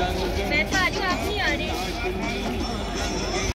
मैं तो आज आप नहीं आ रही